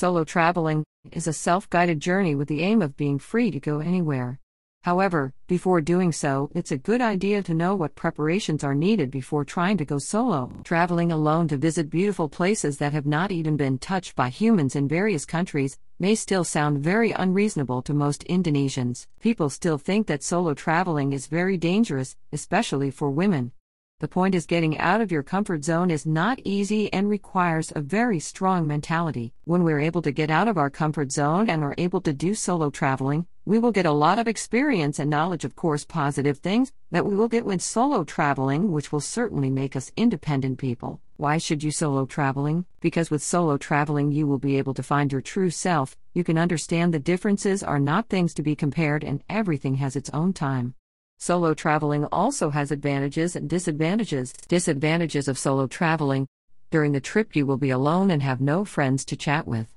Solo traveling is a self guided journey with the aim of being free to go anywhere. However, before doing so, it's a good idea to know what preparations are needed before trying to go solo. Traveling alone to visit beautiful places that have not even been touched by humans in various countries may still sound very unreasonable to most Indonesians. People still think that solo traveling is very dangerous, especially for women. The point is, getting out of your comfort zone is not easy and requires a very strong mentality. When we're able to get out of our comfort zone and are able to do solo traveling, we will get a lot of experience and knowledge, of course, positive things that we will get when solo traveling, which will certainly make us independent people. Why should you solo traveling? Because with solo traveling, you will be able to find your true self, you can understand the differences are not things to be compared, and everything has its own time. Solo traveling also has advantages and disadvantages. Disadvantages of solo traveling during the trip, you will be alone and have no friends to chat with.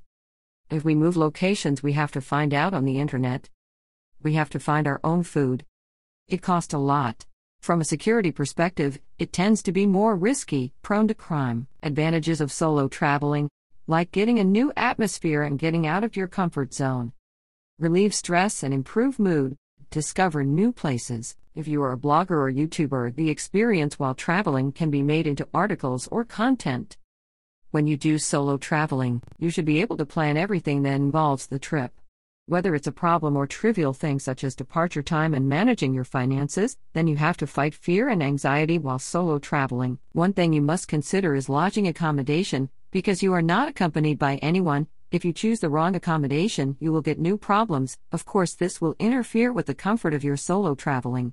If we move locations, we have to find out on the internet. We have to find our own food. It costs a lot. From a security perspective, it tends to be more risky, prone to crime. Advantages of solo traveling like getting a new atmosphere and getting out of your comfort zone. Relieve stress and improve mood discover new places. If you are a blogger or YouTuber, the experience while traveling can be made into articles or content. When you do solo traveling, you should be able to plan everything that involves the trip. Whether it's a problem or trivial things such as departure time and managing your finances, then you have to fight fear and anxiety while solo traveling. One thing you must consider is lodging accommodation, because you are not accompanied by anyone, if you choose the wrong accommodation, you will get new problems. Of course, this will interfere with the comfort of your solo traveling.